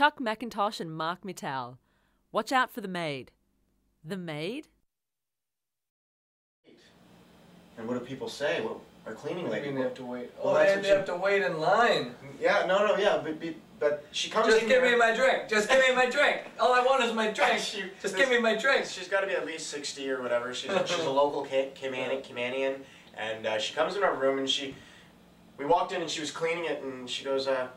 Chuck Macintosh and Marc Mital. Watch out for the maid. The maid? And what do people say? What our cleaning I lady? mean, they have to wait. Well, Oh, that's and they she- have to wait in line. Yeah, no, no, yeah, but but, but she comes in. Just in give here- me my drink. Just give me my drink. All I want is my drink. She- Just give me my drink. She's got to be at least 60 or whatever. She's, she's a local Ca- Camani- Caymanian. And uh, she comes in our room and she, we walked in and she was cleaning it and she goes, uh,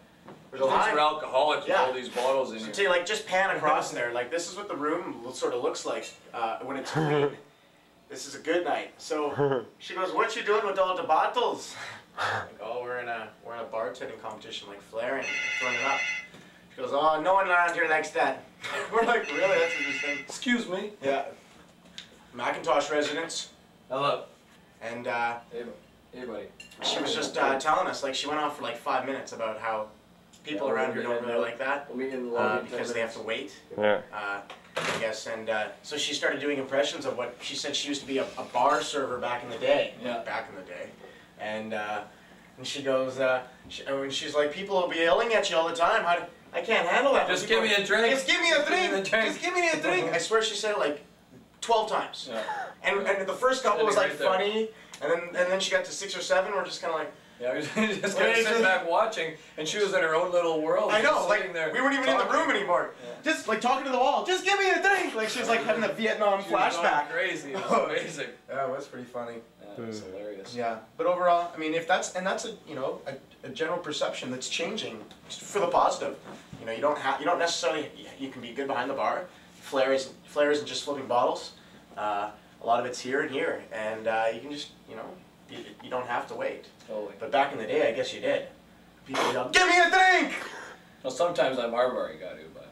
there's a These line. are alcoholics Yeah. with all these bottles in So here. to like just pan across there, like this is what the room sort of looks like uh, when it's clean. This is a good night. So she goes, "What you doing with all the bottles?" Like, oh, we're in a we're in a bartending competition, like flaring, throwing it up. She goes, "Oh, no one around here likes that." we're like, "Really? That's interesting." Excuse me. Yeah. Macintosh residents, Hello. and uh, Hey, bu- hey, buddy. she was just uh, telling us, like, she went off for like five minutes about how people Yeah, around here don't really like that. We'll meet in the Uh, lobby. in 10 because they have to wait. Yeah. uh, I guess. And uh, so she started doing impressions of what she said she used to be a, a bar server back in the day. Yeah. Back in the day. And uh, and she goes, uh, she, I mean, she's like, people will be yelling at you all the time. How do, I can't handle that. Just People- give me a drink. Just give me a Just give me drink. Just give me a drink. I swear she said it like 12 times. Yeah. And, and the first couple was like right funny, and then and then she got to six or seven. We're just kind of like, Yeah, I was just kind of is sitting back watching, and she was in her own little world. I know, like sitting there we weren't even in the room anymore. Yeah. Just like talking to the wall. Just give me a drink. Like she was like having a Vietnam She was flashback. Crazy. It was Oh. amazing. Yeah, it was pretty funny. Yeah, it was hilarious. Yeah, but overall, I mean, if that's and that's a you know a, a general perception that's changing for the positive. You know, you don't have you don't necessarily you can be good behind the bar. Flair is Flair isn't just flipping bottles. Uh, a lot of it's here and here, and uh, you can just you know you, you don't have to wait. Totally. But back in the day, I guess you did. People yelled, "Give me a drink!" Well, sometimes I'm Marbury got to, but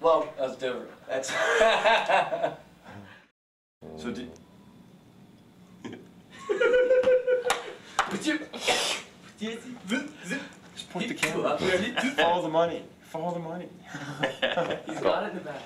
Well, that's different. that's So did, just point the camera. Follow the money. Follow the money. He's got it in the back.